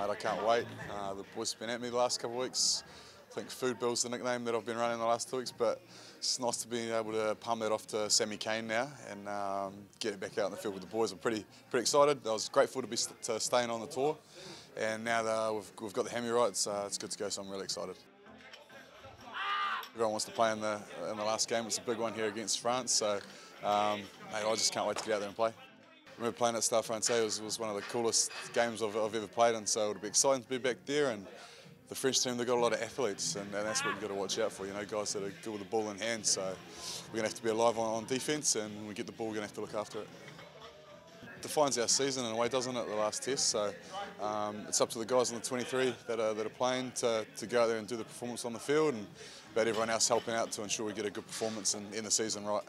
mate. I can't wait. Uh, the boys have been at me the last couple of weeks. I think Food Bill's the nickname that I've been running the last two weeks, but it's nice to be able to palm that off to Sammy Cane now and um, get it back out in the field with the boys. I'm pretty pretty excited. I was grateful to be to staying on the tour, and now that we've, we've got the hammy right, it's, uh, it's good to go. So I'm really excited. Everyone wants to play in the in the last game. It's a big one here against France, so um, mate, I just can't wait to get out there and play. Remember playing at Stade Francais was, was one of the coolest games I've, I've ever played, and so it'll be exciting to be back there. And the French team, they've got a lot of athletes, and, and that's what you've got to watch out for, you know, guys that are good with the ball in hand. So we're going to have to be alive on, on defence, and when we get the ball, we're going to have to look after it. Defines our season in a way, doesn't it, the last test? So um, it's up to the guys in the 23 that are, that are playing to, to go there and do the performance on the field, and about everyone else helping out to ensure we get a good performance and end the season right.